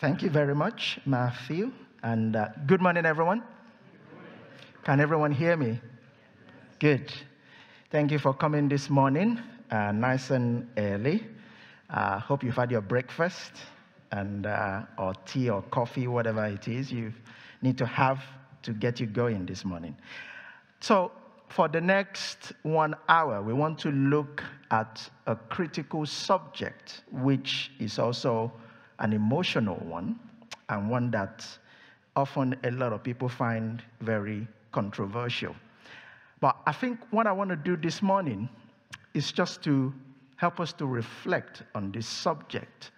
Thank you very much, Matthew. And uh, good morning, everyone. Can everyone hear me? Good. Thank you for coming this morning, uh, nice and early. Uh, hope you've had your breakfast and uh, or tea or coffee, whatever it is you need to have to get you going this morning. So, for the next one hour, we want to look at a critical subject, which is also an emotional one, and one that often a lot of people find very controversial. But I think what I want to do this morning is just to help us to reflect on this subject,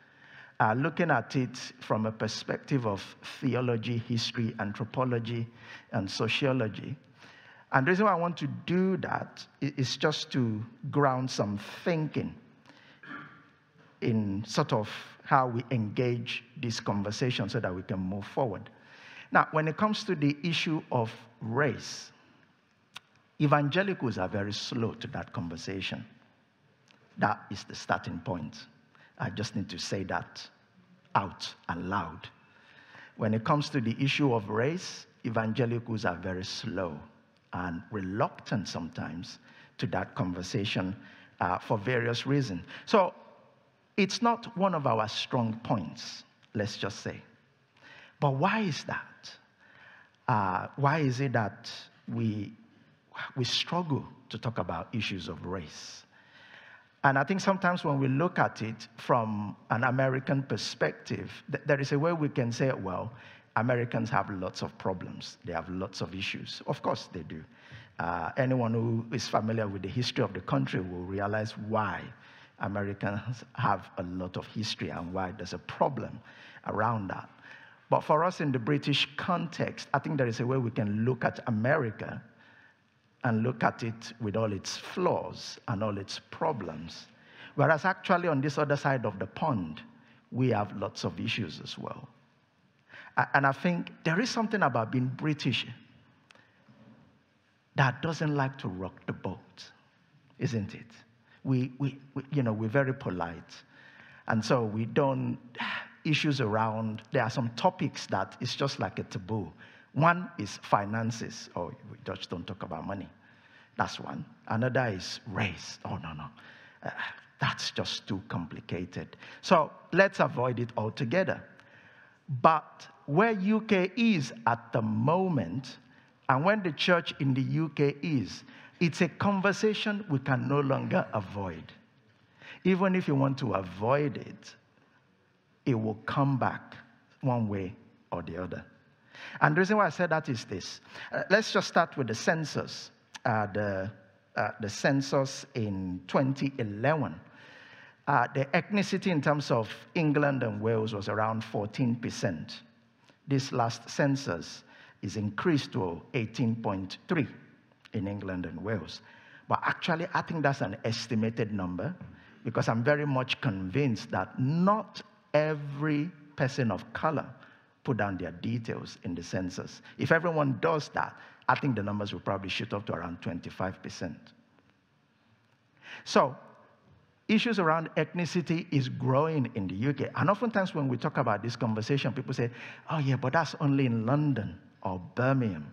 uh, looking at it from a perspective of theology, history, anthropology, and sociology. And the reason why I want to do that is just to ground some thinking in sort of how we engage this conversation so that we can move forward. Now, when it comes to the issue of race, evangelicals are very slow to that conversation. That is the starting point. I just need to say that out and loud. When it comes to the issue of race, evangelicals are very slow and reluctant sometimes to that conversation uh, for various reasons. So it's not one of our strong points, let's just say. But why is that? Uh, why is it that we, we struggle to talk about issues of race? And I think sometimes when we look at it from an American perspective, th- there is a way we can say, well, Americans have lots of problems. They have lots of issues. Of course, they do. Uh, anyone who is familiar with the history of the country will realize why Americans have a lot of history and why there's a problem around that. But for us in the British context, I think there is a way we can look at America and look at it with all its flaws and all its problems. Whereas actually on this other side of the pond, we have lots of issues as well. And I think there is something about being British that doesn't like to rock the boat, isn't it? we, we, we, you know, we're very polite. And so we don't, issues around, there are some topics that it's just like a taboo. One is finances. Oh, we just don't talk about money. That's one. Another is race. Oh, no, no. Uh, that's just too complicated. So let's avoid it altogether. But where UK is at the moment, and when the church in the UK is, it's a conversation we can no longer avoid. Even if you want to avoid it, it will come back one way or the other. And the reason why I said that is this. Uh, let's just start with the census. Uh, the, uh, the census in 2011. Uh, the ethnicity in terms of England and Wales was around 14%. This last census is increased to 18.3 in England and Wales. But actually, I think that's an estimated number because I'm very much convinced that not every person of color put down their details in the census. If everyone does that, I think the numbers will probably shoot up to around 25%. So, issues around ethnicity is growing in the UK. And oftentimes when we talk about this conversation, people say, oh, yeah, but that's only in London or Birmingham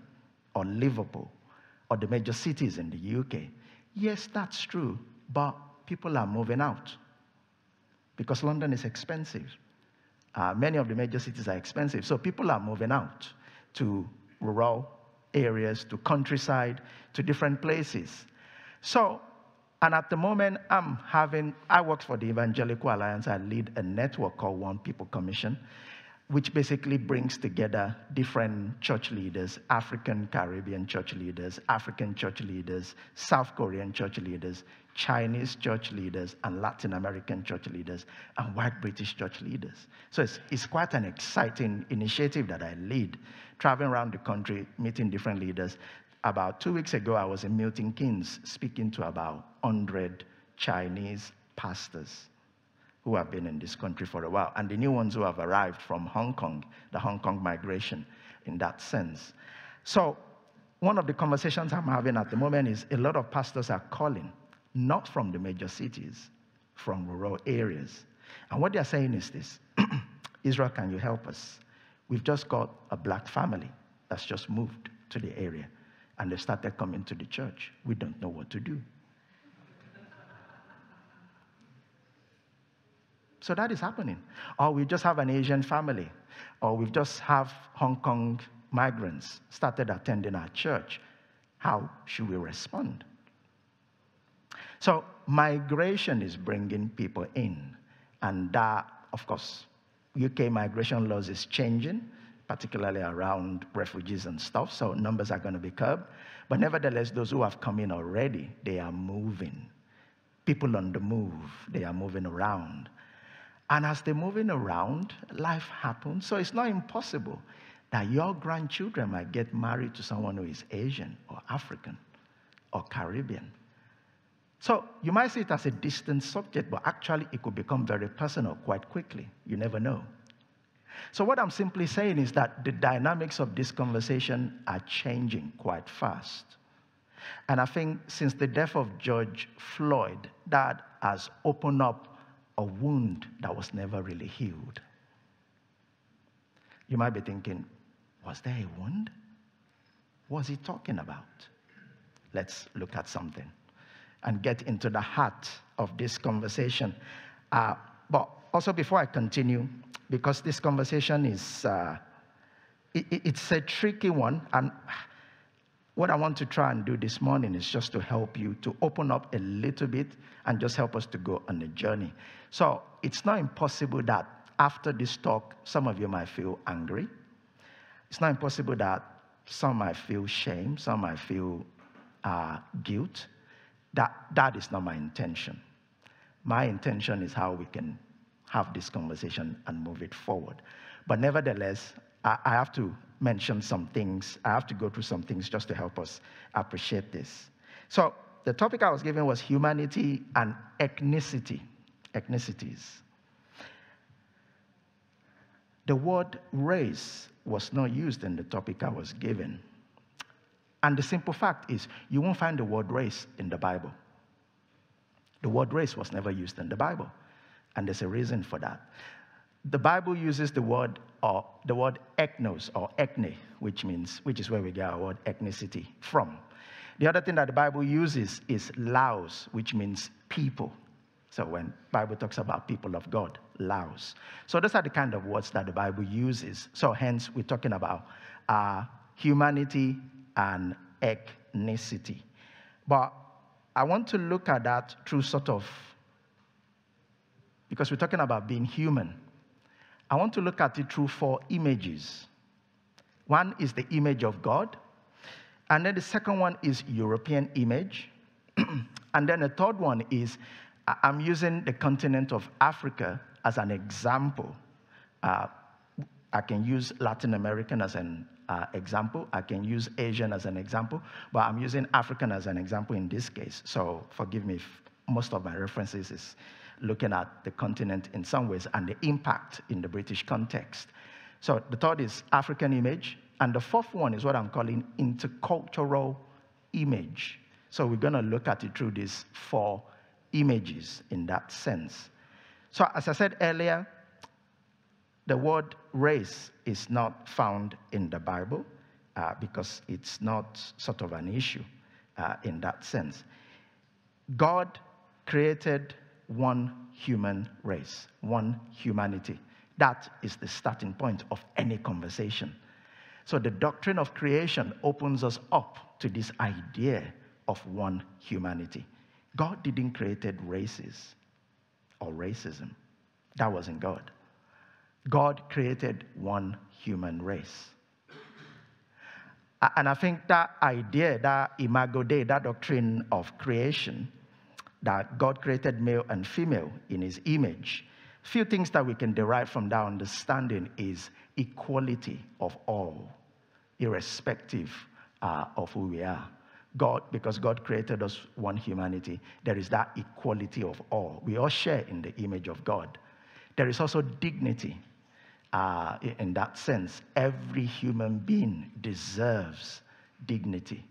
or Liverpool or the major cities in the UK. Yes, that's true, but people are moving out because London is expensive. Uh, many of the major cities are expensive, so people are moving out to rural areas, to countryside, to different places. So, and at the moment, I'm having, I work for the Evangelical Alliance. I lead a network called One People Commission which basically brings together different church leaders African Caribbean church leaders, African church leaders, South Korean church leaders, Chinese church leaders, and Latin American church leaders, and white British church leaders. So it's, it's quite an exciting initiative that I lead, traveling around the country, meeting different leaders. About two weeks ago, I was in Milton Keynes speaking to about 100 Chinese pastors who have been in this country for a while, and the new ones who have arrived from Hong Kong, the Hong Kong migration in that sense. So one of the conversations I'm having at the moment is a lot of pastors are calling, not from the major cities, from rural areas. And what they're saying is this Israel, can you help us? We've just got a black family that's just moved to the area, and they started coming to the church. We don't know what to do. So that is happening. Or we just have an Asian family, or we just have Hong Kong migrants started attending our church. How should we respond? So, migration is bringing people in. And that, of course, UK migration laws is changing, particularly around refugees and stuff. So, numbers are going to be curbed. But nevertheless, those who have come in already, they are moving. People on the move, they are moving around. And as they're moving around, life happens. So it's not impossible that your grandchildren might get married to someone who is Asian or African or Caribbean. So you might see it as a distant subject, but actually it could become very personal quite quickly. You never know. So, what I'm simply saying is that the dynamics of this conversation are changing quite fast. And I think since the death of George Floyd, that has opened up a wound that was never really healed. You might be thinking, was there a wound? What was he talking about? Let's look at something and get into the heart of this conversation. Uh, but also, before I continue, because this conversation is uh, it, it's a tricky one, and what I want to try and do this morning is just to help you to open up a little bit and just help us to go on a journey. So it's not impossible that after this talk, some of you might feel angry. It's not impossible that some might feel shame, some might feel uh, guilt. That, that is not my intention. My intention is how we can have this conversation and move it forward. But nevertheless, I, I have to mention some things. I have to go through some things just to help us appreciate this. So, the topic I was given was humanity and ethnicity, ethnicities. The word race was not used in the topic I was given. And the simple fact is, you won't find the word race in the Bible. The word race was never used in the Bible. And there's a reason for that. The Bible uses the word or the word ethnos or ethne, which means which is where we get our word ethnicity from. The other thing that the Bible uses is laos, which means people. So when Bible talks about people of God, laos. So those are the kind of words that the Bible uses. So hence we're talking about uh, humanity and ethnicity. But I want to look at that through sort of because we're talking about being human. I want to look at it through four images. One is the image of God, and then the second one is European image, and then the third one is I'm using the continent of Africa as an example. Uh, I can use Latin American as an uh, example. I can use Asian as an example, but I'm using African as an example in this case. So forgive me if most of my references is looking at the continent in some ways and the impact in the British context. So the third is African image, and the fourth one is what I'm calling intercultural image. So we're going to look at it through these four images in that sense. So, as I said earlier, the word race is not found in the Bible uh, because it's not sort of an issue uh, in that sense. God created one human race, one humanity. That is the starting point of any conversation. So the doctrine of creation opens us up to this idea of one humanity. God didn't create races or racism. That wasn't God. God created one human race. And I think that idea, that imago Dei, that doctrine of creation, that God created male and female in his image. Few things that we can derive from that understanding is equality of all, irrespective uh, of who we are. God, because God created us one humanity, there is that equality of all. We all share in the image of God. There is also dignity uh, in that sense. Every human being deserves dignity,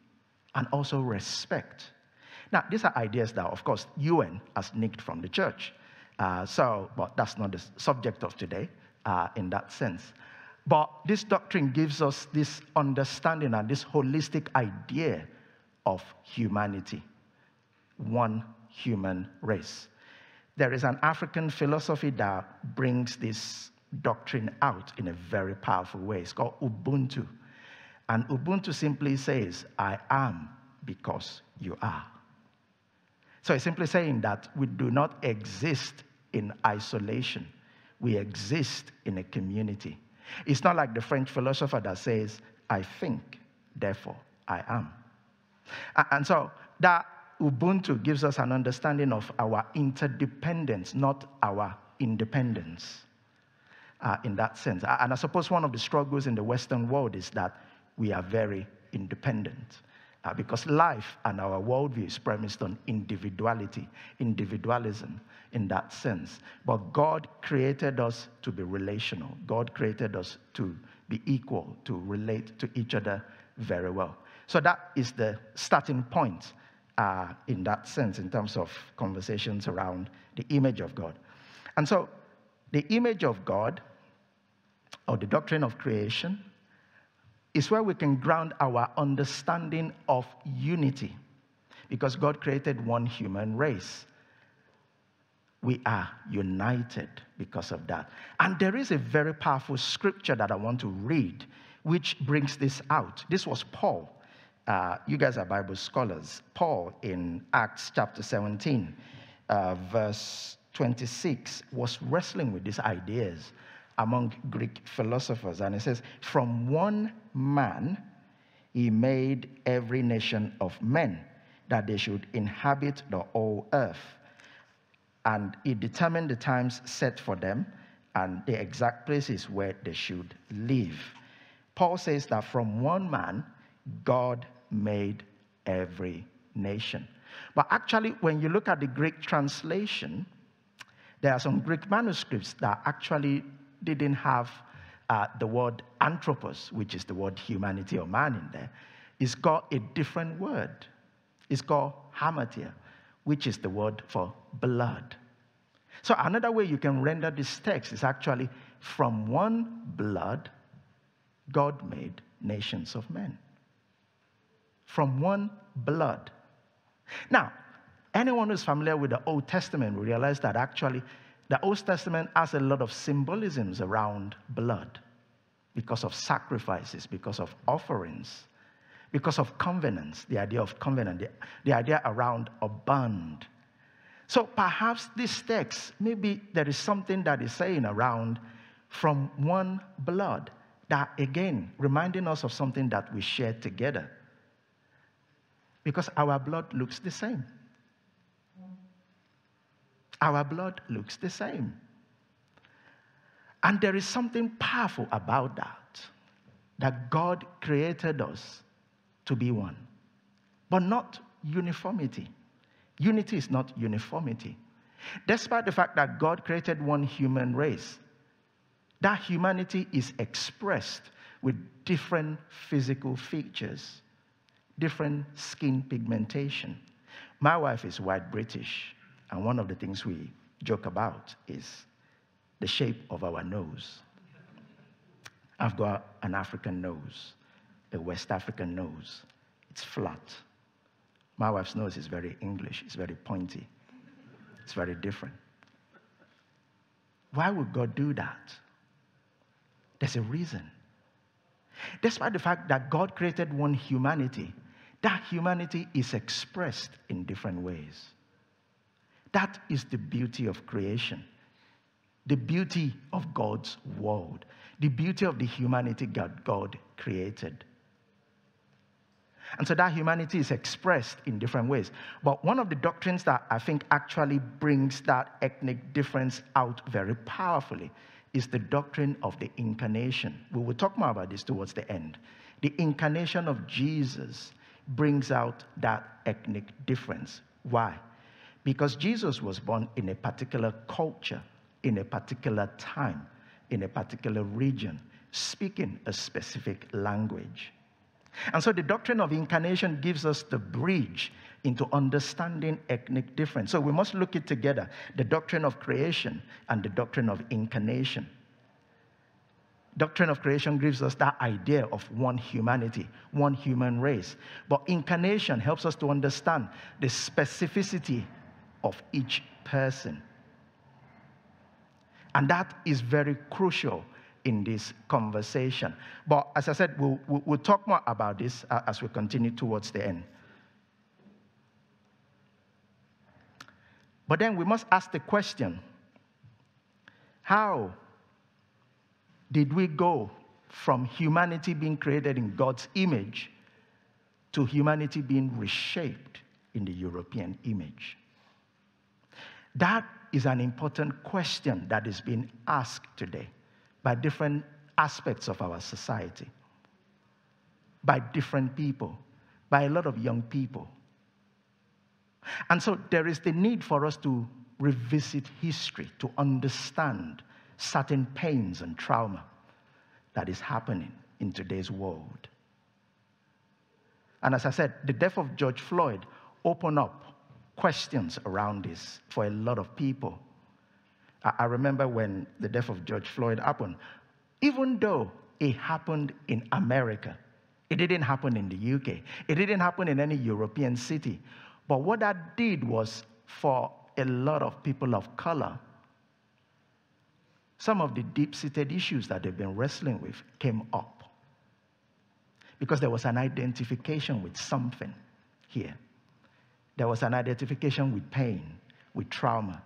and also respect. Now, these are ideas that, of course, UN has nicked from the church. Uh, so, but that's not the subject of today uh, in that sense. But this doctrine gives us this understanding and this holistic idea of humanity, one human race. There is an African philosophy that brings this doctrine out in a very powerful way. It's called Ubuntu. And Ubuntu simply says, I am because you are. So it's simply saying that we do not exist in isolation, we exist in a community. It's not like the French philosopher that says, I think, therefore I am. And so that Ubuntu gives us an understanding of our interdependence, not our independence. Uh, in that sense. And I suppose one of the struggles in the Western world is that we are very independent. Uh, because life and our worldview is premised on individuality, individualism in that sense. But God created us to be relational. God created us to be equal, to relate to each other very well. So that is the starting point uh, in that sense, in terms of conversations around the image of God. And so the image of God or the doctrine of creation is where we can ground our understanding of unity because God created one human race. We are united because of that. And there is a very powerful scripture that I want to read which brings this out. This was Paul. Uh, you guys are Bible scholars. Paul in Acts chapter 17, uh, verse 26, was wrestling with these ideas among Greek philosophers. And it says, From one man he made every nation of men that they should inhabit the whole earth. And he determined the times set for them and the exact places where they should live. Paul says that from one man, God made every nation. But actually, when you look at the Greek translation, there are some Greek manuscripts that actually didn't have uh, the word anthropos, which is the word humanity or man in there, is got a different word. It's called hamartia, which is the word for blood. So another way you can render this text is actually from one blood, God made nations of men. From one blood. Now, anyone who's familiar with the Old Testament will realize that actually the Old Testament has a lot of symbolisms around blood because of sacrifices, because of offerings, because of covenants, the idea of covenant, the, the idea around a bond. So perhaps this text, maybe there is something that is saying around from one blood, that again, reminding us of something that we share together. Because our blood looks the same our blood looks the same. And there is something powerful about that, that God created us to be one, but not uniformity. Unity is not uniformity. Despite the fact that God created one human race, that humanity is expressed with different physical features, different skin pigmentation. My wife is white British. And one of the things we joke about is the shape of our nose. I've got an African nose, a West African nose. It's flat. My wife's nose is very English, it's very pointy, it's very different. Why would God do that? There's a reason. Despite the fact that God created one humanity, that humanity is expressed in different ways. That is the beauty of creation, the beauty of God's world, the beauty of the humanity that God created. And so that humanity is expressed in different ways. But one of the doctrines that I think actually brings that ethnic difference out very powerfully is the doctrine of the incarnation. We will talk more about this towards the end. The incarnation of Jesus brings out that ethnic difference. Why? Because Jesus was born in a particular culture, in a particular time, in a particular region, speaking a specific language. And so the doctrine of incarnation gives us the bridge into understanding ethnic difference. So we must look it together the doctrine of creation and the doctrine of incarnation. Doctrine of creation gives us that idea of one humanity, one human race. But incarnation helps us to understand the specificity of each person. And that is very crucial in this conversation. But as I said, we'll, we'll talk more about this uh, as we continue towards the end. But then we must ask the question how did we go from humanity being created in God's image to humanity being reshaped in the European image? That is an important question that is being asked today by different aspects of our society, by different people, by a lot of young people. And so there is the need for us to revisit history, to understand certain pains and trauma that is happening in today's world. And as I said, the death of George Floyd opened up questions around this for a lot of people. I remember when the death of George Floyd happened, even though it happened in America, it didn't happen in the UK, it didn't happen in any European city. But what that did was for a lot of people of color, some of the deep seated issues that they've been wrestling with came up. Because there was an identification with something here. There was an identification with pain, with trauma.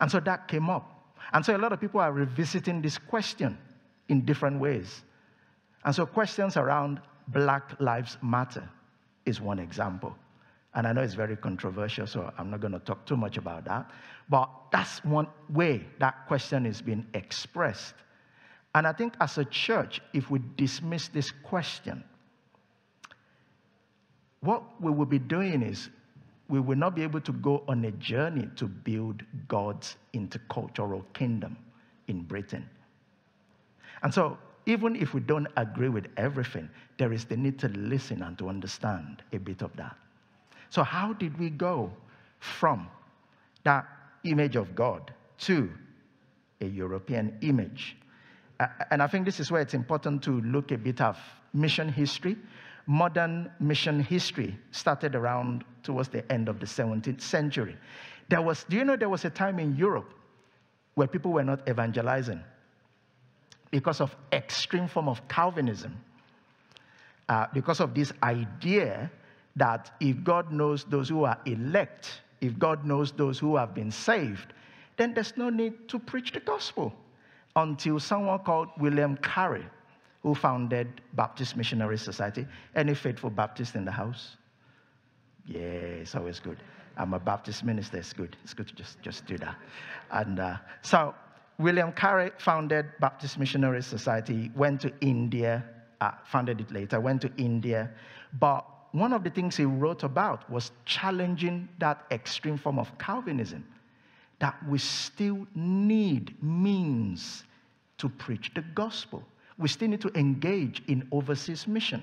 And so that came up. And so a lot of people are revisiting this question in different ways. And so questions around Black Lives Matter is one example. And I know it's very controversial, so I'm not going to talk too much about that. But that's one way that question is being expressed. And I think as a church, if we dismiss this question, what we will be doing is we will not be able to go on a journey to build God's intercultural kingdom in Britain. And so even if we don't agree with everything, there is the need to listen and to understand a bit of that. So, how did we go from that image of God to a European image? And I think this is where it's important to look a bit of mission history. Modern mission history started around towards the end of the 17th century. There was, do you know there was a time in Europe where people were not evangelizing? because of extreme form of Calvinism, uh, because of this idea that if God knows those who are elect, if God knows those who have been saved, then there's no need to preach the gospel until someone called William Carey, who founded Baptist Missionary Society. Any faithful Baptist in the house? Yeah, it's always good. I'm a Baptist minister. It's good. It's good to just, just do that. And uh, so William Carey founded Baptist Missionary Society, went to India, uh, founded it later, went to India. But one of the things he wrote about was challenging that extreme form of Calvinism, that we still need means to preach the gospel. We still need to engage in overseas mission.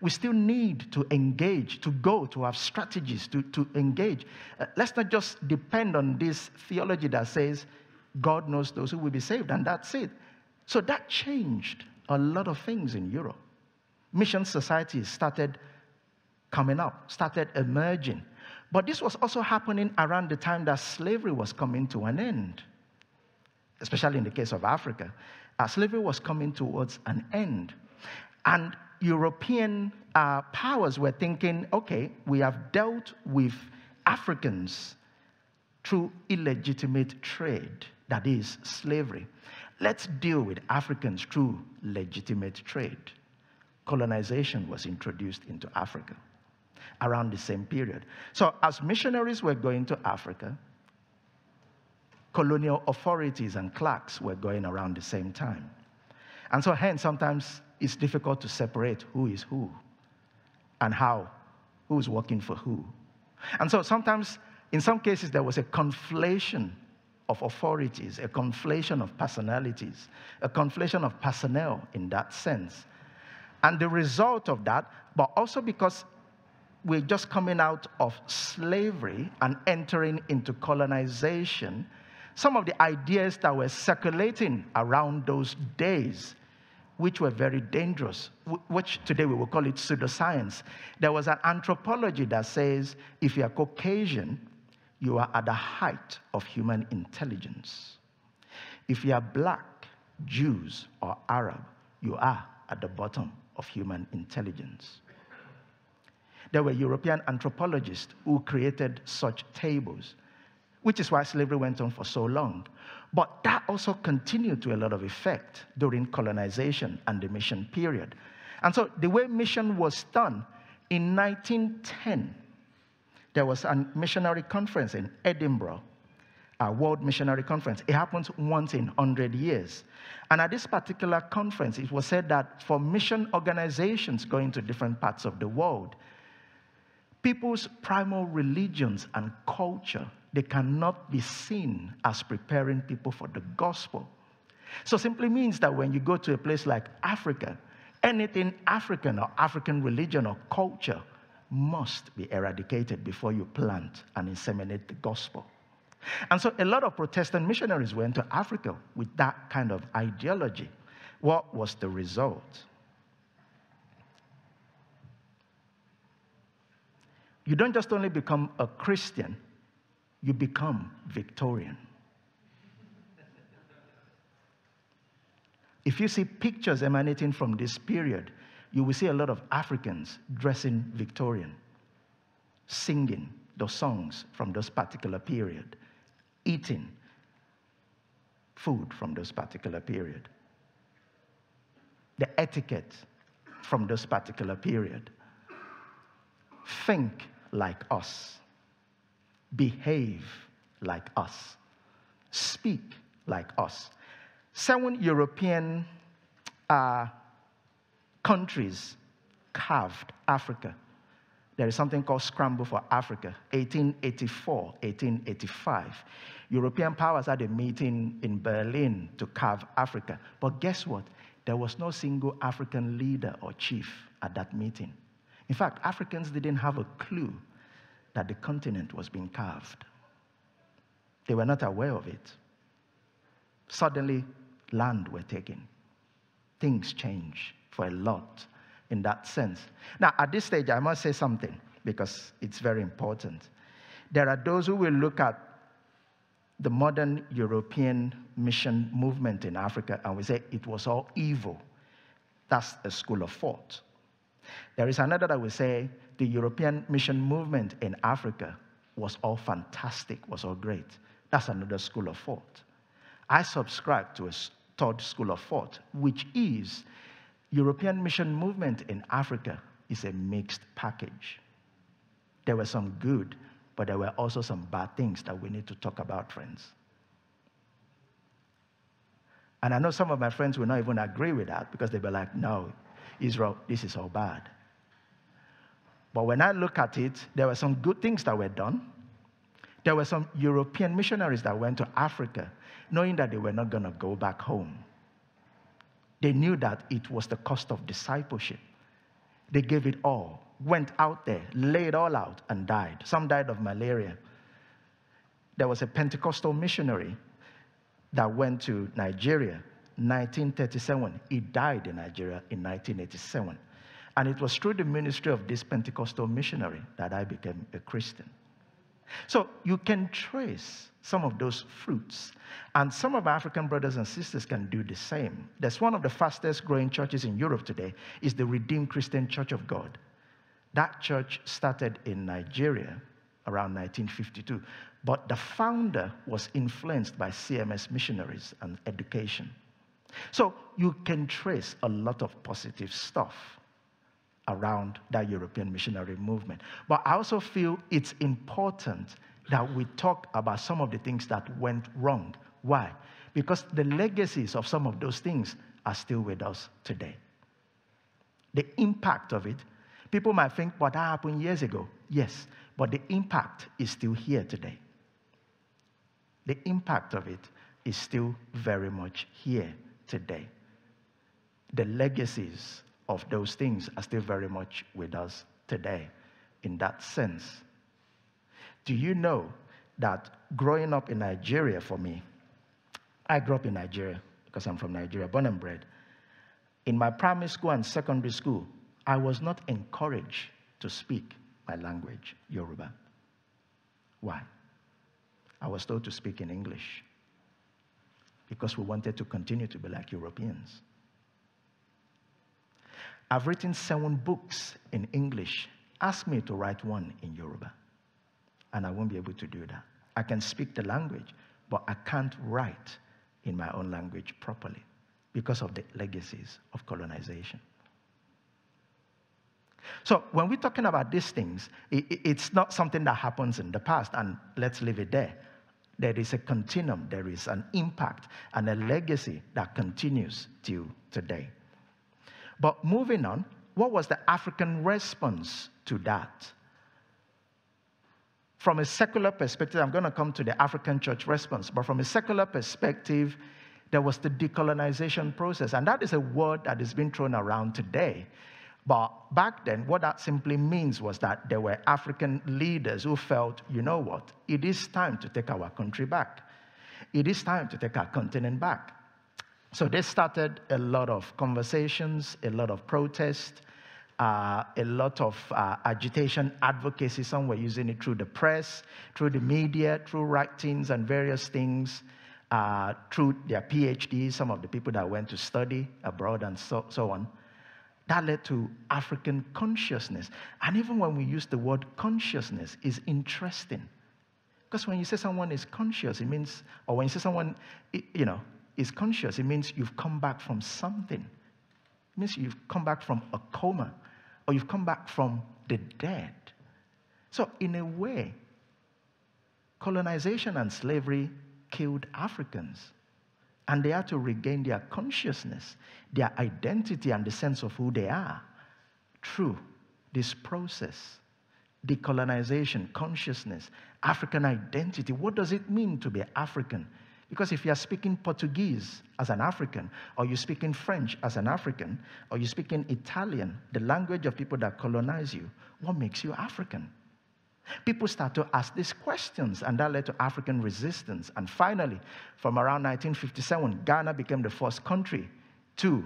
We still need to engage, to go, to have strategies, to, to engage. Uh, let's not just depend on this theology that says God knows those who will be saved, and that's it. So that changed a lot of things in Europe. Mission societies started coming up, started emerging. But this was also happening around the time that slavery was coming to an end, especially in the case of Africa. Uh, slavery was coming towards an end. And European uh, powers were thinking okay, we have dealt with Africans through illegitimate trade that is slavery. Let's deal with Africans through legitimate trade. Colonization was introduced into Africa around the same period. So, as missionaries were going to Africa, colonial authorities and clerks were going around the same time. And so, hence, sometimes it's difficult to separate who is who and how, who's working for who. And so, sometimes, in some cases, there was a conflation of authorities, a conflation of personalities, a conflation of personnel in that sense. And the result of that, but also because we're just coming out of slavery and entering into colonization, some of the ideas that were circulating around those days, which were very dangerous, which today we will call it pseudoscience. There was an anthropology that says if you are Caucasian, you are at the height of human intelligence. If you are black, Jews, or Arab, you are at the bottom of human intelligence. There were European anthropologists who created such tables, which is why slavery went on for so long. But that also continued to a lot of effect during colonization and the mission period. And so the way mission was done in 1910, there was a missionary conference in Edinburgh a World Missionary Conference. It happens once in 100 years. And at this particular conference, it was said that for mission organizations going to different parts of the world, people's primal religions and culture, they cannot be seen as preparing people for the gospel. So simply means that when you go to a place like Africa, anything African or African religion or culture must be eradicated before you plant and inseminate the gospel. And so a lot of Protestant missionaries went to Africa with that kind of ideology. What was the result? You don't just only become a Christian, you become Victorian. If you see pictures emanating from this period, you will see a lot of Africans dressing Victorian, singing those songs from this particular period eating food from this particular period. The etiquette from this particular period. Think like us. Behave like us. Speak like us. Seven European uh, countries carved Africa there is something called Scramble for Africa, 1884, 1885. European powers had a meeting in Berlin to carve Africa. But guess what? There was no single African leader or chief at that meeting. In fact, Africans didn't have a clue that the continent was being carved. They were not aware of it. Suddenly, land were taken. Things change for a lot in that sense. Now, at this stage, I must say something because it's very important. There are those who will look at the modern European mission movement in Africa and we say it was all evil. That's a school of thought. There is another that will say the European mission movement in Africa was all fantastic, was all great. That's another school of thought. I subscribe to a third school of thought, which is European mission movement in Africa is a mixed package. There were some good, but there were also some bad things that we need to talk about, friends. And I know some of my friends will not even agree with that because they'll be like, no, Israel, this is all bad. But when I look at it, there were some good things that were done. There were some European missionaries that went to Africa knowing that they were not going to go back home. They knew that it was the cost of discipleship. They gave it all, went out there, laid all out, and died. Some died of malaria. There was a Pentecostal missionary that went to Nigeria 1937. He died in Nigeria in 1987. And it was through the ministry of this Pentecostal missionary that I became a Christian. So you can trace some of those fruits. And some of our African brothers and sisters can do the same. That's one of the fastest growing churches in Europe today is the Redeemed Christian Church of God. That church started in Nigeria around 1952, but the founder was influenced by CMS missionaries and education. So you can trace a lot of positive stuff around that European missionary movement. But I also feel it's important that we talk about some of the things that went wrong. Why? Because the legacies of some of those things are still with us today. The impact of it, people might think, what happened years ago? Yes, but the impact is still here today. The impact of it is still very much here today. The legacies of those things are still very much with us today in that sense. Do you know that growing up in Nigeria for me, I grew up in Nigeria because I'm from Nigeria, born and bred. In my primary school and secondary school, I was not encouraged to speak my language, Yoruba. Why? I was told to speak in English because we wanted to continue to be like Europeans. I've written seven books in English. Ask me to write one in Yoruba, and I won't be able to do that. I can speak the language, but I can't write in my own language properly because of the legacies of colonization. So, when we're talking about these things, it's not something that happens in the past, and let's leave it there. There is a continuum, there is an impact and a legacy that continues till today. But moving on, what was the African response to that? From a secular perspective, I'm going to come to the African church response, but from a secular perspective, there was the decolonization process. And that is a word that is being thrown around today. But back then, what that simply means was that there were African leaders who felt, you know what, it is time to take our country back. It is time to take our continent back. So they started a lot of conversations, a lot of protest, uh, a lot of uh, agitation, advocacy. Some were using it through the press, through the media, through writings and various things, uh, through their PhDs, some of the people that went to study abroad and so, so on. That led to African consciousness. And even when we use the word consciousness, is interesting. Because when you say someone is conscious, it means, or when you say someone, you know, is conscious, it means you've come back from something. It means you've come back from a coma or you've come back from the dead. So, in a way, colonization and slavery killed Africans. And they had to regain their consciousness, their identity, and the sense of who they are through this process. Decolonization, consciousness, African identity. What does it mean to be African? Because if you're speaking Portuguese as an African, or you're speaking French as an African, or you're speaking Italian, the language of people that colonize you, what makes you African? People start to ask these questions, and that led to African resistance. And finally, from around 1957, Ghana became the first country to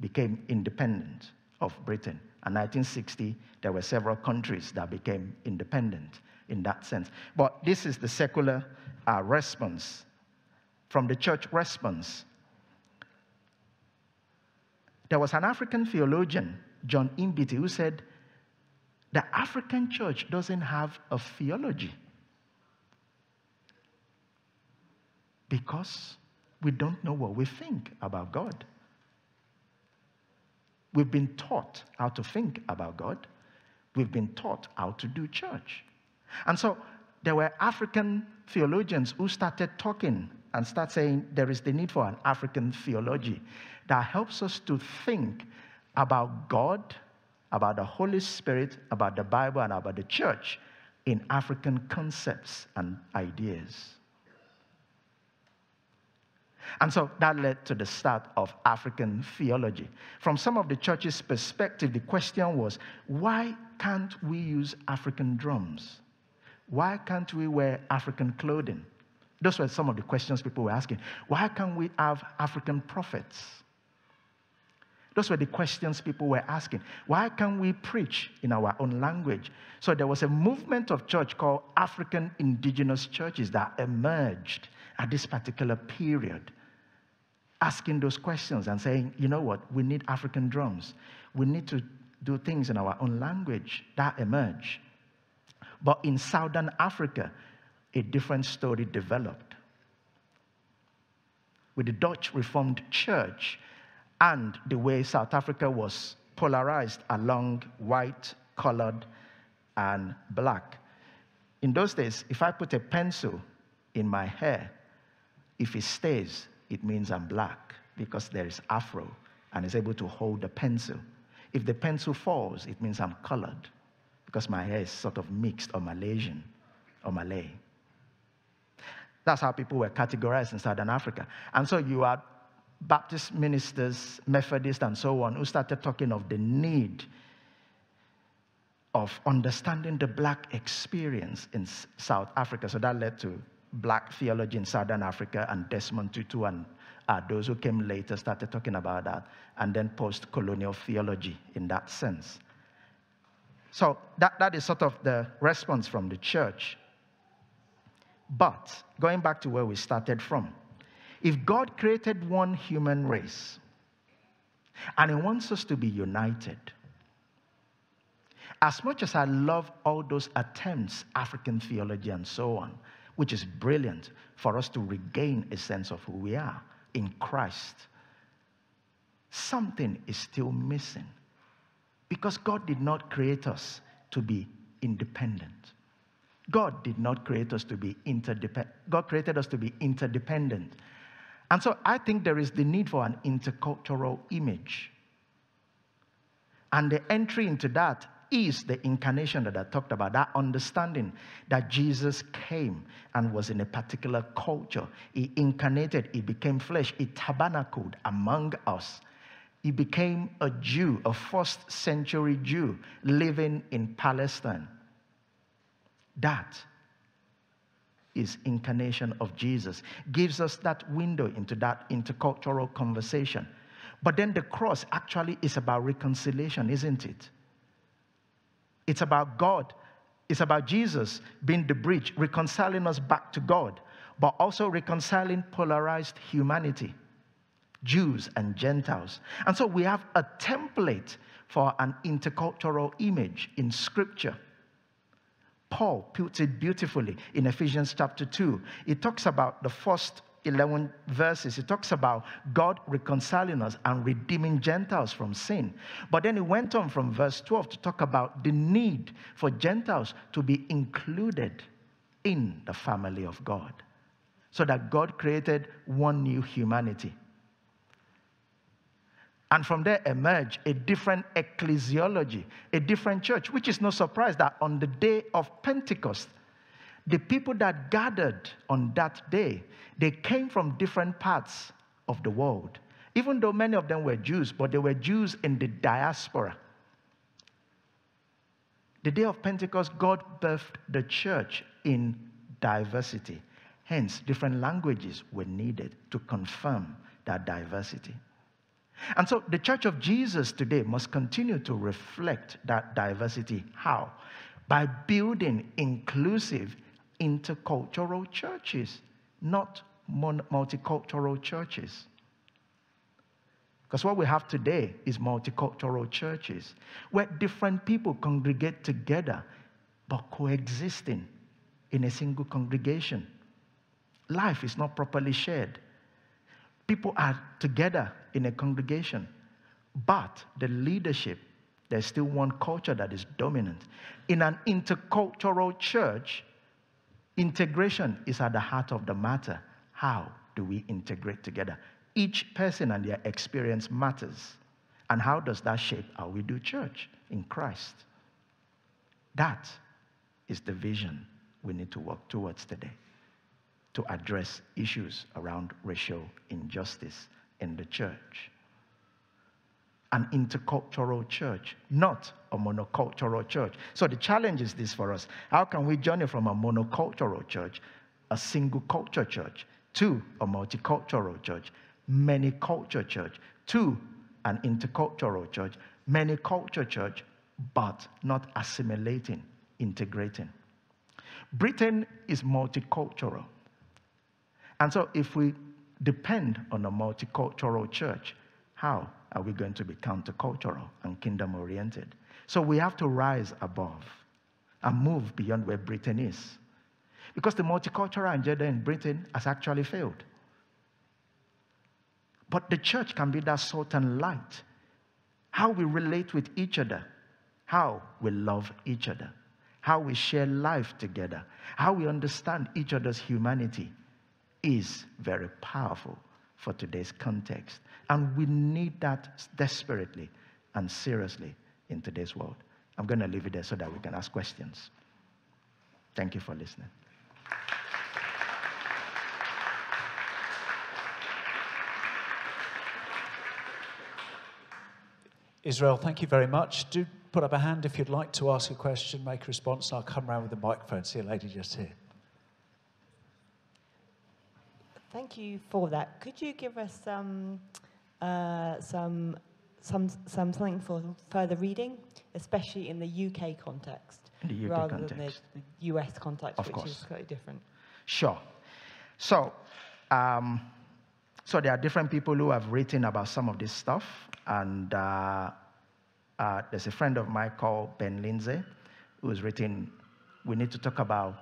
become independent of Britain. And 1960, there were several countries that became independent in that sense. But this is the secular uh, response from the church response. There was an African theologian, John Mbiti, who said, The African church doesn't have a theology because we don't know what we think about God. We've been taught how to think about God. We've been taught how to do church. And so there were African theologians who started talking and start saying there is the need for an African theology that helps us to think about God, about the Holy Spirit, about the Bible, and about the church in African concepts and ideas. And so that led to the start of African theology. From some of the church's perspective, the question was why can't we use African drums? Why can't we wear African clothing? Those were some of the questions people were asking. Why can't we have African prophets? Those were the questions people were asking. Why can't we preach in our own language? So there was a movement of church called African indigenous churches that emerged at this particular period, asking those questions and saying, you know what, we need African drums. We need to do things in our own language. That emerged. But in Southern Africa, a different story developed. With the Dutch Reformed Church and the way South Africa was polarized along white, colored, and black. In those days, if I put a pencil in my hair, if it stays, it means I'm black because there is afro and is able to hold the pencil. If the pencil falls, it means I'm colored because my hair is sort of mixed or Malaysian or Malay. That's how people were categorized in Southern Africa. And so you had Baptist ministers, Methodists, and so on, who started talking of the need of understanding the black experience in South Africa. So that led to black theology in Southern Africa, and Desmond Tutu and uh, those who came later started talking about that, and then post colonial theology in that sense. So that, that is sort of the response from the church. But going back to where we started from, if God created one human race and He wants us to be united, as much as I love all those attempts, African theology and so on, which is brilliant for us to regain a sense of who we are in Christ, something is still missing. Because God did not create us to be independent. God did not create us to be interdependent. God created us to be interdependent. And so I think there is the need for an intercultural image. And the entry into that is the incarnation that I talked about, that understanding that Jesus came and was in a particular culture. He incarnated, he became flesh, he tabernacled among us. He became a Jew, a first century Jew living in Palestine. That is incarnation of Jesus. Gives us that window into that intercultural conversation. But then the cross actually is about reconciliation, isn't it? It's about God. It's about Jesus being the bridge, reconciling us back to God, but also reconciling polarized humanity, Jews and Gentiles. And so we have a template for an intercultural image in Scripture. Paul puts it beautifully in Ephesians chapter 2. He talks about the first 11 verses. He talks about God reconciling us and redeeming Gentiles from sin. But then he went on from verse 12 to talk about the need for Gentiles to be included in the family of God. So that God created one new humanity. And from there emerged a different ecclesiology, a different church, which is no surprise that on the day of Pentecost, the people that gathered on that day, they came from different parts of the world. Even though many of them were Jews, but they were Jews in the diaspora. The day of Pentecost, God birthed the church in diversity. Hence, different languages were needed to confirm that diversity. And so the church of Jesus today must continue to reflect that diversity. How? By building inclusive intercultural churches, not multicultural churches. Because what we have today is multicultural churches where different people congregate together but coexisting in a single congregation. Life is not properly shared. People are together in a congregation, but the leadership, there's still one culture that is dominant. In an intercultural church, integration is at the heart of the matter. How do we integrate together? Each person and their experience matters. And how does that shape how we do church in Christ? That is the vision we need to work towards today to address issues around racial injustice in the church. An intercultural church, not a monocultural church. So the challenge is this for us. How can we journey from a monocultural church, a single culture church, to a multicultural church, many culture church, to an intercultural church, many culture church, but not assimilating, integrating? Britain is multicultural. And so, if we depend on a multicultural church, how are we going to be countercultural and kingdom oriented? So, we have to rise above and move beyond where Britain is. Because the multicultural agenda in Britain has actually failed. But the church can be that salt and light. How we relate with each other, how we love each other, how we share life together, how we understand each other's humanity, is very powerful for today's context. And we need that desperately and seriously in today's world. I'm going to leave it there so that we can ask questions. Thank you for listening. Israel, thank you very much. Do put up a hand if you'd like to ask a question, make a response, and I'll come around with the microphone. See a lady just here. Thank you for that. Could you give us some, uh, some, some, some something for further reading, especially in the UK context, the UK rather context. than the US context, Of which course. is slightly different? Sure. So, um, so there are different people who have written about some of this stuff, and uh, uh, there's a friend of mine called Ben Lindsay who has written, "We need to talk about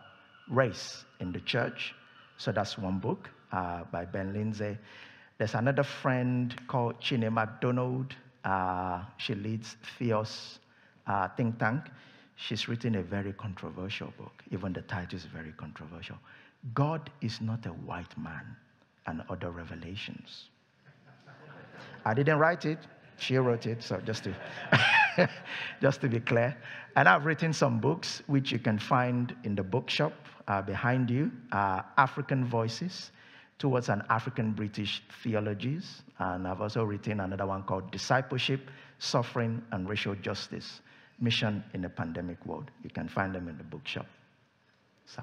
race in the church." So that's one book uh, by Ben Lindsay. There's another friend called Chine McDonald. Uh, she leads Theos uh, think tank. She's written a very controversial book. Even the title is very controversial. God is not a white man and other revelations. I didn't write it. She wrote it, so just to, just to be clear. And I've written some books which you can find in the bookshop uh, behind you uh, African Voices Towards an African British Theologies. And I've also written another one called Discipleship, Suffering, and Racial Justice Mission in a Pandemic World. You can find them in the bookshop. So,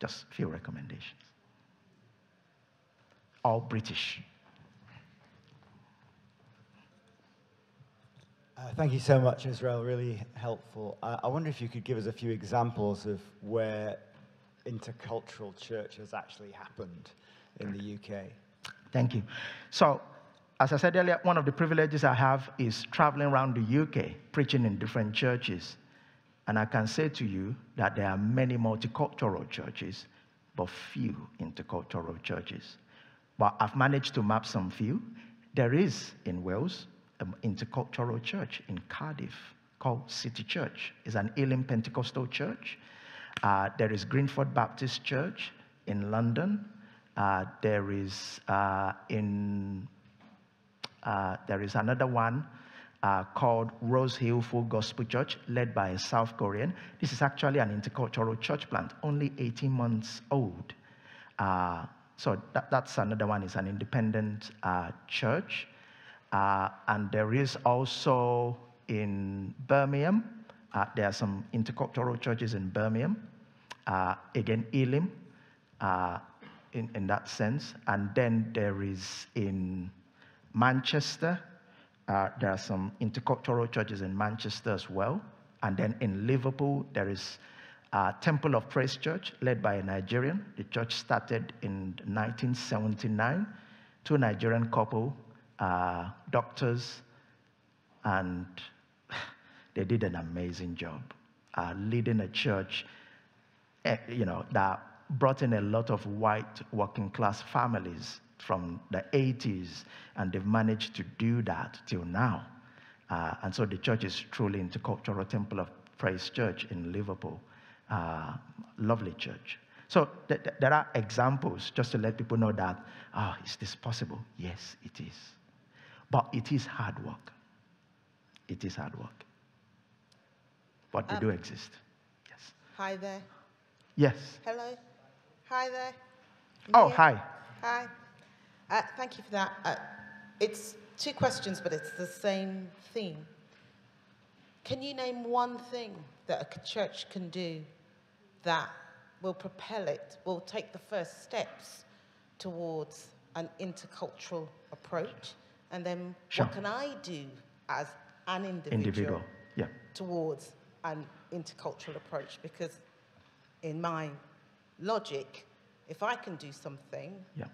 just a few recommendations. All British. Uh, thank you so much, Israel. Really helpful. Uh, I wonder if you could give us a few examples of where intercultural church has actually happened in the UK. Thank you. So, as I said earlier, one of the privileges I have is traveling around the UK, preaching in different churches. And I can say to you that there are many multicultural churches, but few intercultural churches. But I've managed to map some few. There is in Wales an intercultural church in Cardiff called City Church. It's an Elim Pentecostal church. Uh, there is Greenford Baptist Church in London. Uh, there is uh, in uh, there is another one uh, called Rose Hill Full Gospel Church, led by a South Korean. This is actually an intercultural church plant, only 18 months old. Uh, so that, that's another one. It's an independent uh, church. And there is also in Birmingham, there are some intercultural churches in Birmingham. Again, Elim, in, in that sense. And then there is in Manchester, uh, there are some intercultural churches in Manchester as well. And then in Liverpool, there is uh, Temple of Praise Church, led by a Nigerian. The church started in 1979. Two Nigerian couple, uh, doctors, and they did an amazing job uh, leading a church, eh, you know, that brought in a lot of white working class families from the 80s, and they've managed to do that till now. Uh, and so the church is truly intercultural Temple of Praise Church in Liverpool. Uh, lovely church. So th- th- there are examples just to let people know that, oh, is this possible? Yes, it is. But it is hard work. It is hard work. But they Um, do exist. Yes. Hi there. Yes. Hello. Hi there. Oh, hi. Hi. Uh, thank you for that. Uh, it's two questions, but it's the same theme. Can you name one thing that a church can do that will propel it, will take the first steps towards an intercultural approach? And then Sure. what can I do as an individual, Individual. Yeah. towards an intercultural approach? Because in my logic, if I can do something, Yeah.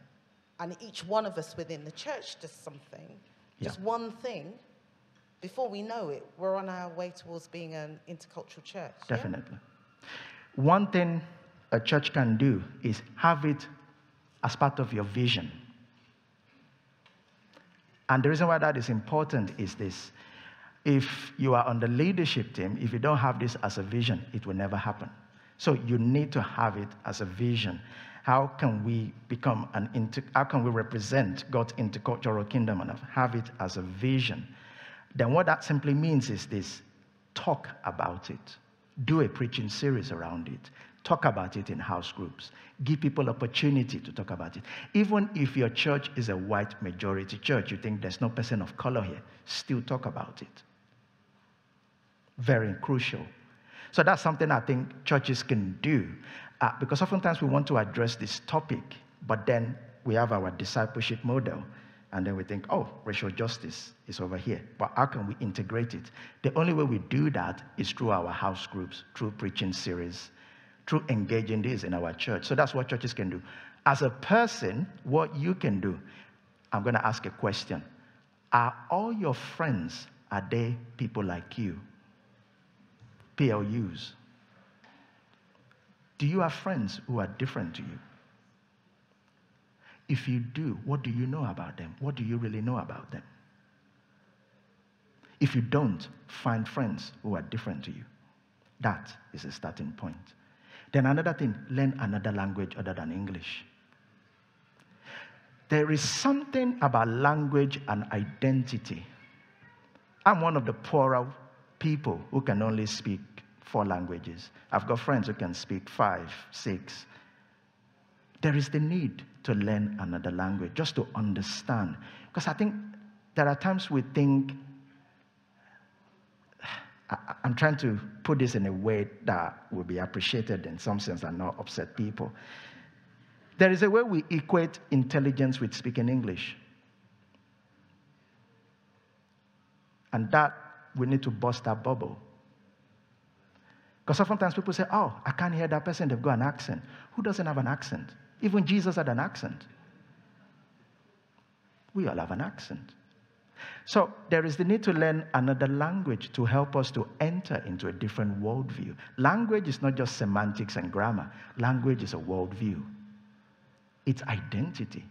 and each one of us within the church does something, just one thing, before we know it, we're on our way towards being an intercultural church. yeah? Definitely. One thing a church can do is have it as part of your vision. And the reason why that is important is this. If you are on the leadership team, if you don't have this as a vision, it will never happen. So you need to have it as a vision. How can we become an inter, how can we represent God's intercultural kingdom and have it as a vision? Then what that simply means is this talk about it. Do a preaching series around it. Talk about it in house groups. Give people opportunity to talk about it. Even if your church is a white majority church, you think there's no person of color here, still talk about it. Very crucial. So that's something I think churches can do. Uh, because oftentimes we want to address this topic, but then we have our discipleship model. And then we think, oh, racial justice is over here. But how can we integrate it? The only way we do that is through our house groups, through preaching series, through engaging this in our church. So that's what churches can do. As a person, what you can do, I'm going to ask a question. Are all your friends, are they people like you? PLUs. Do you have friends who are different to you? If you do, what do you know about them? What do you really know about them? If you don't, find friends who are different to you. That is a starting point. Then another thing, learn another language other than English. There is something about language and identity. I'm one of the poorer people who can only speak four languages. I've got friends who can speak five, six. There is the need to learn another language just to understand. Because I think there are times we think, I, am trying to put this in a way that will be appreciated in some sense and not upset people. There is a way we equate intelligence with speaking English. And that, we need to bust that bubble. Because oftentimes people say, oh, I can't hear that person, they've got an accent. Who doesn't have an accent? Even Jesus had an accent. We all have an accent. So there is the need to learn another language to help us to enter into a different worldview. Language is not just semantics and grammar, language is a worldview, it's identity.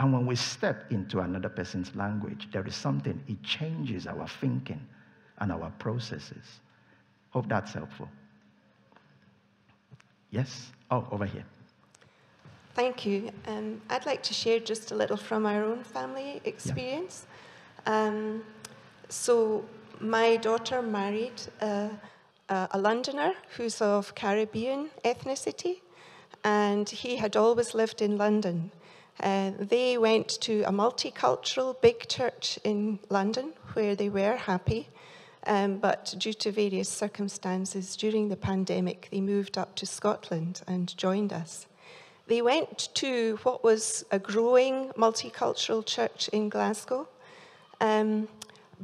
And when we step into another person's language, there is something, it changes our thinking and our processes. Hope that's helpful. Yes? Oh, over here. Thank you. Um, I'd like to share just a little from our own family experience. Yeah. Um, so, my daughter married a, a Londoner who's of Caribbean ethnicity, and he had always lived in London. Uh, they went to a multicultural big church in London where they were happy. Um, but due to various circumstances during the pandemic, they moved up to Scotland and joined us. They went to what was a growing multicultural church in Glasgow. Um,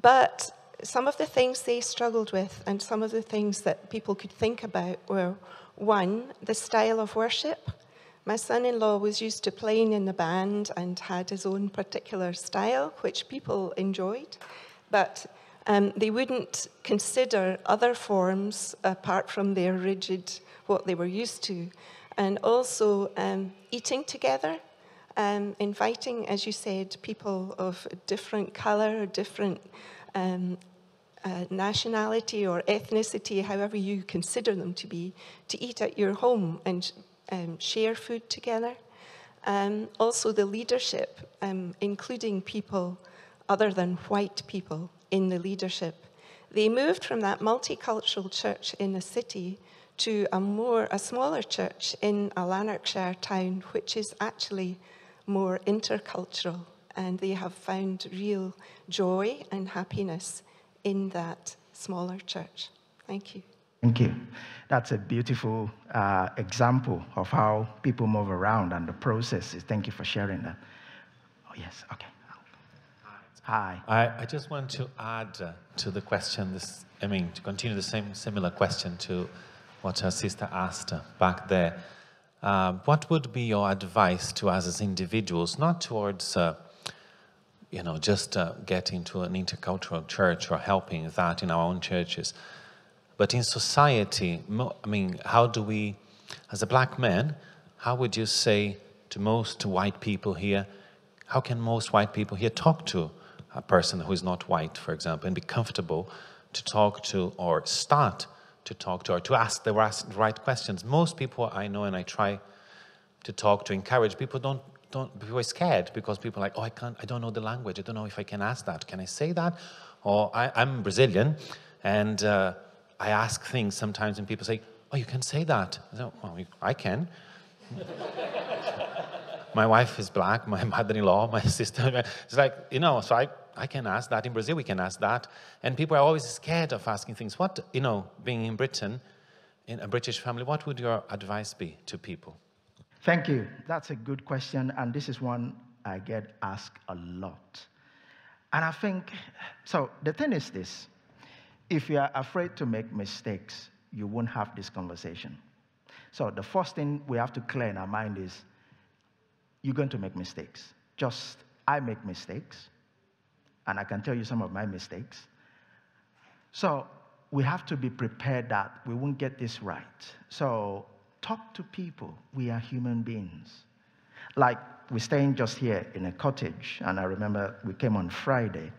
but some of the things they struggled with and some of the things that people could think about were one, the style of worship. My son in law was used to playing in the band and had his own particular style, which people enjoyed. But um, they wouldn't consider other forms apart from their rigid, what they were used to. And also um, eating together, um, inviting, as you said, people of different colour, different um, uh, nationality or ethnicity, however you consider them to be, to eat at your home and um, share food together. Um, also, the leadership, including people other than white people in the leadership. They moved from that multicultural church in the city to a more a smaller church in a Lanarkshire town, which is actually more intercultural, and they have found real joy and happiness in that smaller church. Thank you. Thank you. That's a beautiful uh, example of how people move around and the processes. Thank you for sharing that. Oh, yes, okay. I, I just want to add uh, to the question, this, I mean, to continue the same similar question to what her sister asked uh, back there. Uh, what would be your advice to us as individuals, not towards, uh, you know, just uh, getting to an intercultural church or helping that in our own churches, but in society? I mean, how do we, as a black man, how would you say to most white people here, how can most white people here talk to a person who is not white, for example, and be comfortable to talk to or start to talk to or to ask the right questions. Most people I know and I try to talk to encourage people don't don't people are scared because people are like, oh, I can't, I don't know the language. I don't know if I can ask that. Can I say that? Or I, am Brazilian, and uh, I ask things sometimes, and people say, oh, you can say that. I, say, well, I can. my wife is black, my mother-in-law, my sister. It's like, you know, so I, I can ask that. In Brazil, we can ask that. And people are always scared of asking things. What, you know, being in Britain, in a British family, what would your advice be to people? Thank you. That's a good question. And this is one I get asked a lot. And I think, so the thing is this if you are afraid to make mistakes, you won't have this conversation. So the first thing we have to clear in our mind is you're going to make mistakes. Just, I make mistakes, and I can tell you some of my mistakes. So we have to be prepared that we won't get this right. So talk to people. We are human beings. Like we're staying just here in a cottage, and I remember we came on Friday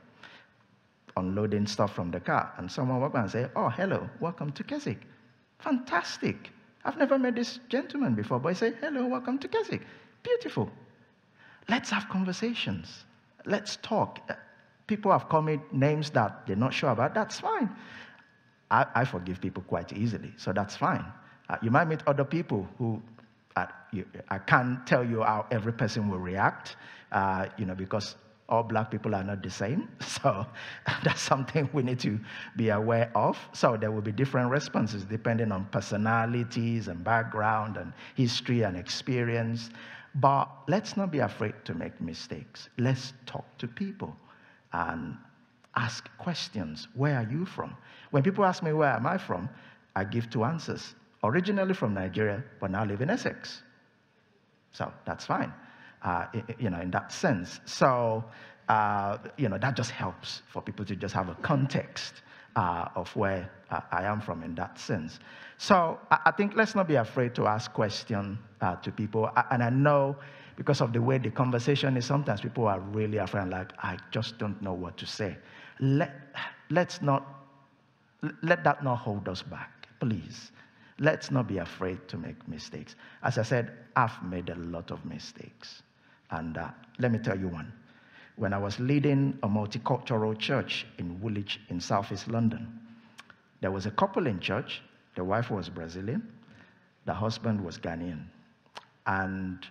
unloading stuff from the car, and someone walked by and said, Oh, hello, welcome to Keswick. Fantastic. I've never met this gentleman before, but I say, Hello, welcome to Keswick. Beautiful. Let's have conversations. Let's talk. People have called me names that they're not sure about. That's fine. I, I forgive people quite easily, so that's fine. Uh, you might meet other people who uh, you, I can't tell you how every person will react, uh, you know, because all black people are not the same. So that's something we need to be aware of. So there will be different responses depending on personalities and background and history and experience. But let's not be afraid to make mistakes. Let's talk to people and ask questions. Where are you from? When people ask me, Where am I from? I give two answers. Originally from Nigeria, but now live in Essex. So that's fine uh, you know, in that sense. So, uh, you know, that just helps for people to just have a context uh, of where uh, I am from in that sense. So I, think let's not be afraid to ask questions uh, to people. And I know because of the way the conversation is, sometimes people are really afraid, like, I just don't know what to say. Let, let's not, let that not hold us back, please. Let's not be afraid to make mistakes. As I said, I've made a lot of mistakes. And uh, let me tell you one. When I was leading a multicultural church in Woolwich in southeast London, there was a couple in church. The wife was Brazilian, the husband was Ghanaian. And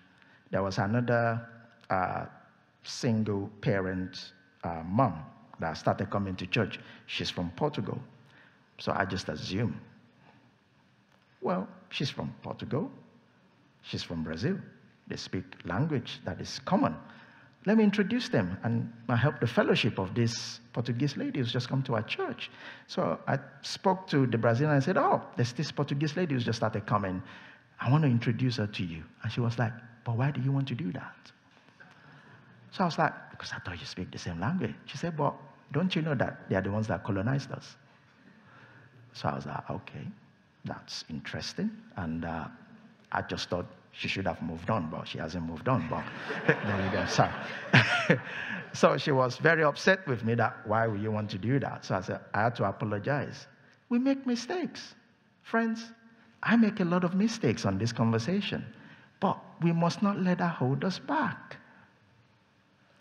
there was another uh, single parent uh, mom that started coming to church. She's from Portugal. So I just assumed, well, she's from Portugal, she's from Brazil. They speak language that is common. Let me introduce them and I help the fellowship of this Portuguese lady who's just come to our church. So I spoke to the Brazilian and said, Oh, there's this Portuguese lady who's just started coming. I want to introduce her to you. And she was like, But why do you want to do that? So I was like, Because I thought you speak the same language. She said, But don't you know that they are the ones that colonized us? So I was like, Okay, that's interesting. And uh, I just thought she should have moved on, but she hasn't moved on. But there you go. So, so she was very upset with me that why would you want to do that? So I said, I had to apologize. We make mistakes. Friends, I make a lot of mistakes on this conversation, we must not let that hold us back.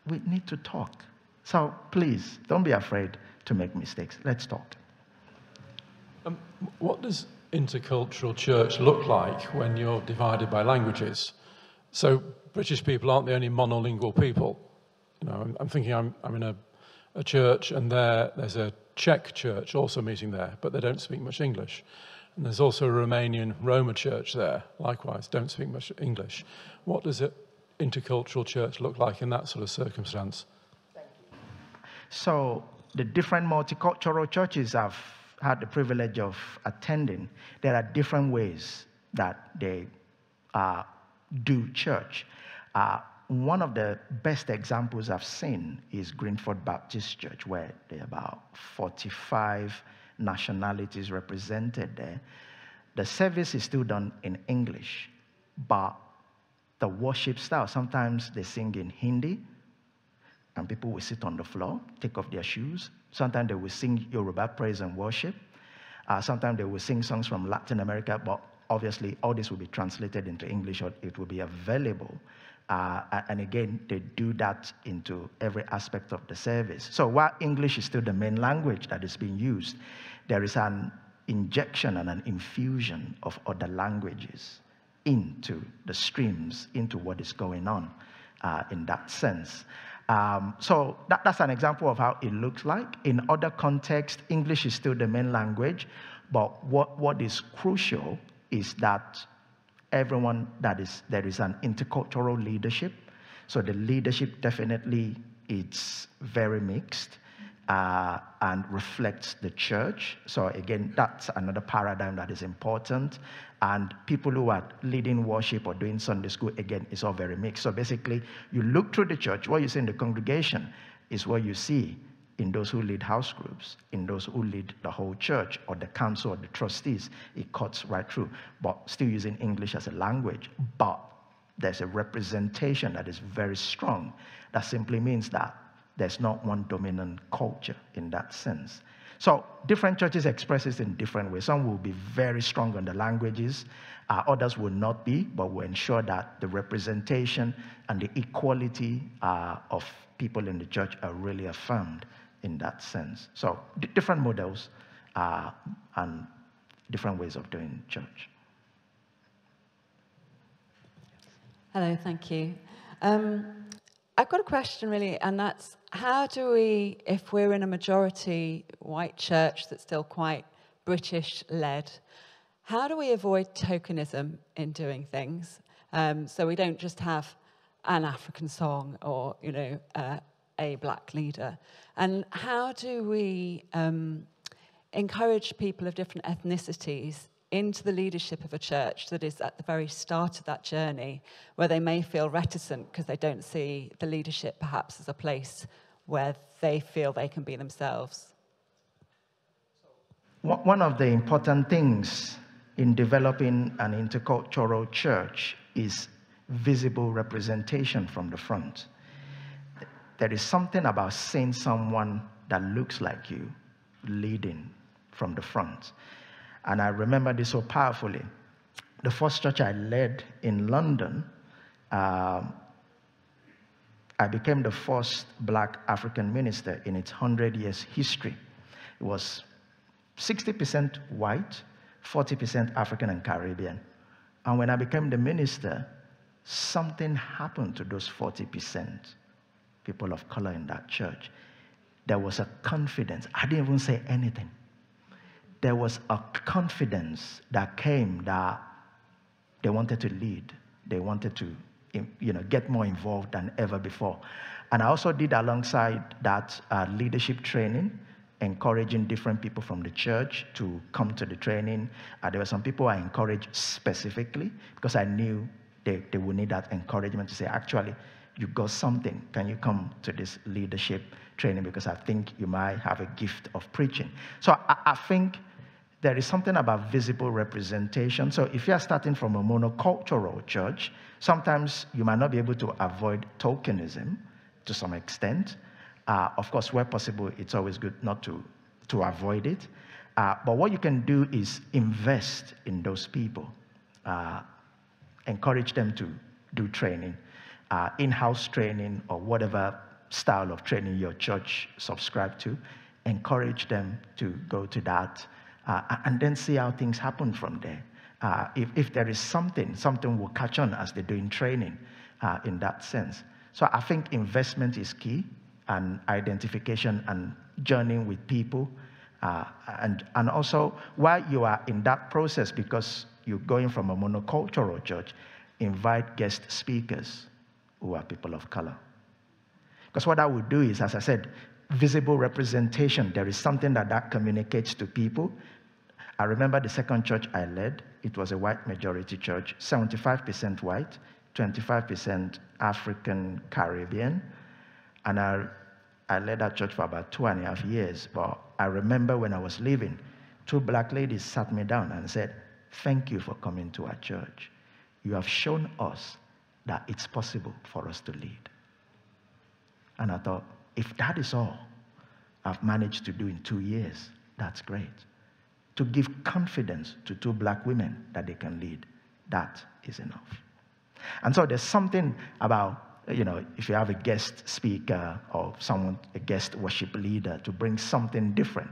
We need to talk. So please, don't be afraid to make mistakes. Let's talk. Um, what does intercultural church look like when you're divided by languages? So British people aren't the only monolingual people. You know, I'm, I'm thinking I'm, I'm in a, a church and there, there's a Czech church also meeting there, but they don't speak much English. And there's also a Romanian Roma church there, likewise, don't speak much English. What does an intercultural church look like in that sort of circumstance? Thank you. So the different multicultural churches I've had the privilege of attending, there are different ways that they uh, do church. Uh, one of the best examples I've seen is Greenford Baptist Church, where there are about 45 nationalities represented there. The service is still done in English, but the worship style, sometimes they sing in Hindi, and people will sit on the floor, take off their shoes. Sometimes they will sing Yoruba praise and worship. Uh, sometimes they will sing songs from Latin America, but obviously all this will be translated into English or it will be available. Uh, and again, they do that into every aspect of the service. So while English is still the main language that is being used, there is an injection and an infusion of other languages into the streams, into what is going on uh, in that sense. Um, so that, that's an example of how it looks like. In other contexts, English is still the main language, but what, what is crucial is that everyone that is there is an intercultural leadership. So the leadership definitely it's very mixed uh, and reflects the church. So again, that's another paradigm that is important. And people who are leading worship or doing Sunday school, again, is all very mixed. So basically, you look through the church, what you see in the congregation is what you see in those who lead house groups, in those who lead the whole church or the council or the trustees. It cuts right through, but still using English as a language. But there's a representation that is very strong. That simply means that there's not one dominant culture in that sense. So different churches express it in different ways. Some will be very strong on the languages, uh, others will not be, but will ensure that the representation and the equality uh, of people in the church are really affirmed in that sense. So different models uh, and different ways of doing church. Hello, thank you. Um, I've got a question really, and that's how do we, if we're in a majority white church that's still quite British led, how do we avoid tokenism in doing things? Um, so we don't just have an African song or, you know, uh, a black leader. And how do we um, encourage people of different ethnicities into the leadership of a church that is at the very start of that journey, where they may feel reticent because they don't see the leadership perhaps as a place where they feel they can be themselves? One of the important things in developing an intercultural church is visible representation from the front. There is something about seeing someone that looks like you leading from the front. And I remember this so powerfully. The first church I led in London, uh, I became the first black African minister in its 100 years history. It was 60% white, 40% African and Caribbean. And when I became the minister, something happened to those 40% people of color in that church. There was a confidence. I didn't even say anything. There was a confidence that came that they wanted to lead. They wanted to you know, get more involved than ever before. And I also did alongside that uh, leadership training, encouraging different people from the church to come to the training. Uh, there were some people I encouraged specifically because I knew they, they would need that encouragement to say, actually, you got something. Can you come to this leadership training? Because I think you might have a gift of preaching. So I, I think there is something about visible representation. So if you're starting from a monocultural church, sometimes you might not be able to avoid tokenism to some extent. Uh, of course, where possible, it's always good not to, to avoid it. Uh, but what you can do is invest in those people, uh, encourage them to do training, uh, in-house training or whatever style of training your church subscribe to, encourage them to go to that uh, and then see how things happen from there. Uh, if, if there is something, something will catch on as they're doing training uh, in that sense. So I think investment is key and identification and journeying with people. Uh, and, and also, while you are in that process, because you're going from a monocultural church, invite guest speakers who are people of color. Because what I would do is, as I said, visible representation. There is something that that communicates to people I remember the second church I led, it was a white majority church, 75% white, 25% African Caribbean. And I, I led that church for about two and a half years. But I remember when I was leaving, two black ladies sat me down and said, Thank you for coming to our church. You have shown us that it's possible for us to lead. And I thought, if that is all I've managed to do in two years, that's great to give confidence to two black women that they can lead. That is enough. And so there's something about, you know, if you have a guest speaker or someone, a guest worship leader to bring something different,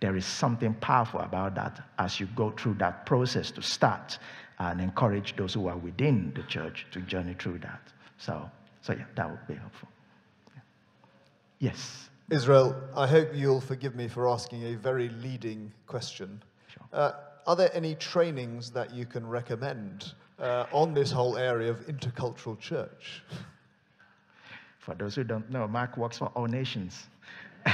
there is something powerful about that as you go through that process to start and encourage those who are within the church to journey through that. So, so yeah, that would be helpful. Yes. Israel, I hope you'll forgive me for asking a very leading question. Sure. Uh, are there any trainings that you can recommend uh, on this whole area of intercultural church? For those who don't know, Mark works for All Nations.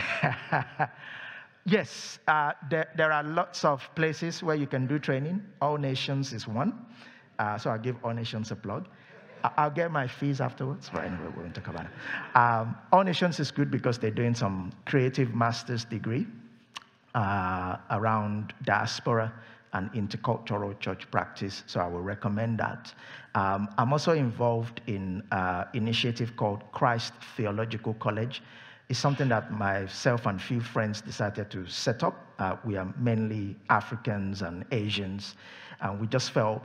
yes, uh, there, there, are lots of places where you can do training. All Nations is one. Uh, so I'll give All Nations a plug. I'll get my fees afterwards, but anyway, we won't talk about it. Um, All Nations is good because they're doing some creative master's degree uh, around diaspora and intercultural church practice, so I will recommend that. Um, I'm also involved in an initiative called Christ Theological College. It's something that myself and few friends decided to set up. Uh, we are mainly Africans and Asians, and we just felt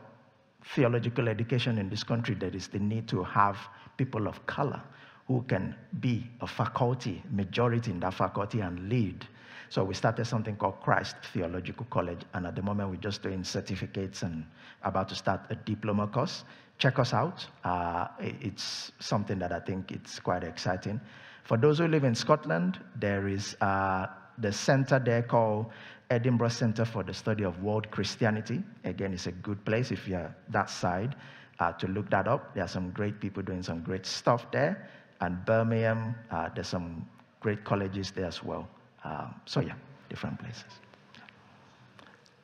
theological education in this country, there is the need to have people of color who can be a faculty, majority in that faculty, and lead. So we started something called Christ Theological College, and at the moment we're just doing certificates and about to start a diploma course. Check us out. Uh, it's something that I think it's quite exciting. For those who live in Scotland, there is uh, the center there called Edinburgh Center for the Study of World Christianity. Again, it's a good place if you're that side uh, to look that up. There are some great people doing some great stuff there. And Birmingham, uh, there's some great colleges there as well. Um, so, yeah, different places.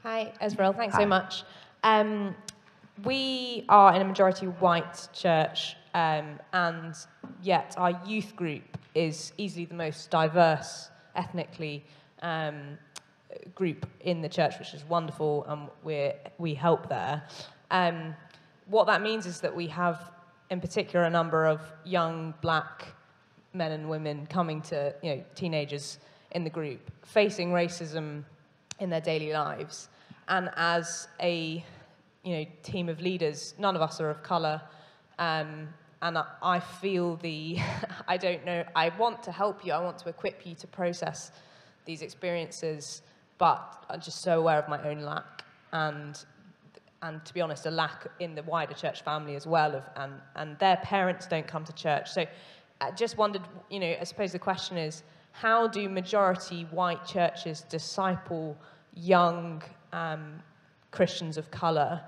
Hi, Israel. Thanks Hi. so much. Um, we are in a majority white church, um, and yet our youth group is easily the most diverse ethnically um, group in the church, which is wonderful, and we we help there. Um, what that means is that we have, in particular, a number of young black men and women coming to, you know, teenagers in the group, facing racism in their daily lives. And as a, you know, team of leaders, none of us are of color. Um, and I- feel the, I don't know, I want to help you, I want to equip you to process these experiences, but I'm just so aware of my own lack. And and to be honest, a lack in the wider church family as well, of, and, and their parents don't come to church. So I just wondered, you know, I suppose the question is, how do majority white churches disciple young um, Christians of colour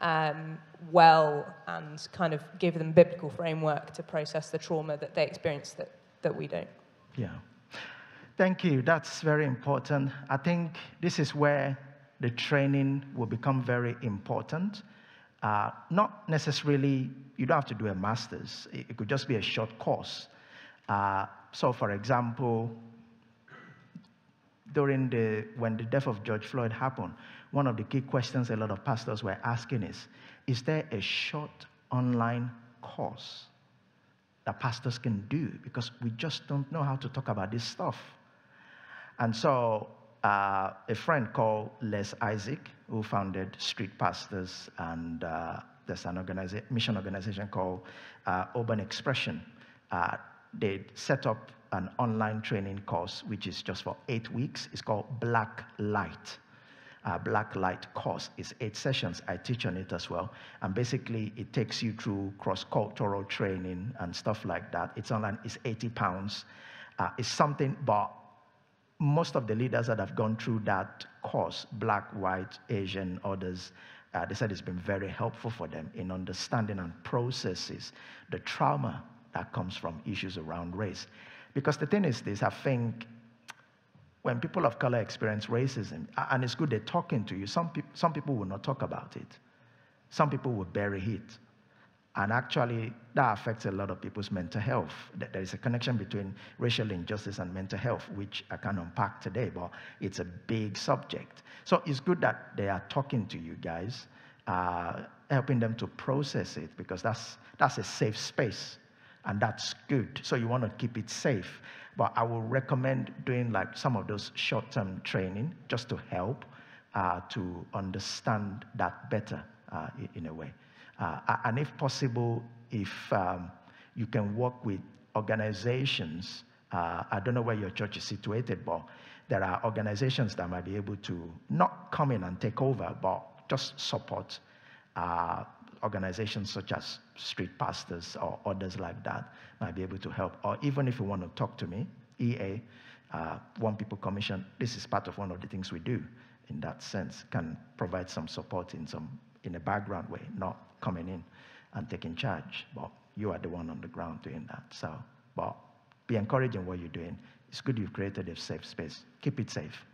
um, well and kind of give them biblical framework to process the trauma that they experience that, that we don't? Yeah. Thank you. That's very important. I think this is where the training will become very important. Uh, not necessarily, you don't have to do a master's, it, it could just be a short course. Uh, so, for example, during the, when the death of George Floyd happened, one of the key questions a lot of pastors were asking is Is there a short online course that pastors can do? Because we just don't know how to talk about this stuff. And so uh, a friend called Les Isaac, who founded Street Pastors, and uh, there's an organiza- mission organization called uh, Urban Expression. Uh, they set up an online training course, which is just for eight weeks. It's called Black Light. Uh, Black Light course. It's eight sessions. I teach on it as well. And basically, it takes you through cross cultural training and stuff like that. It's online, it's 80 pounds. Uh, it's something, but most of the leaders that have gone through that course, black, white, Asian, others, uh, they said it's been very helpful for them in understanding and processes the trauma that comes from issues around race. Because the thing is this, I think when people of color experience racism, and it's good they're talking to you, some, peop- some people will not talk about it. Some people will bury it. And actually, that affects a lot of people's mental health. Th- There is a connection between racial injustice and mental health, which I can unpack today, but it's a big subject. So it's good that they are talking to you guys, uh, helping them to process it, because that's, that's a safe space, and that's good. So you want to keep it safe. But I will recommend doing like some of those short-term training just to help uh, to understand that better uh, in a way. Uh, and if possible, if um, you can work with organizations, uh, I don't know where your church is situated, but there are organizations that might be able to not come in and take over, but just support uh, organizations such as street pastors or others like that might be able to help. Or even if you want to talk to me, EA, uh, One People Commission, this is part of one of the things we do in that sense, can provide some support in, some, in a background way, not coming in and taking charge. But you are the one on the ground doing that. So, but be encouraging what you're doing. It's good you've created a safe space. Keep it safe.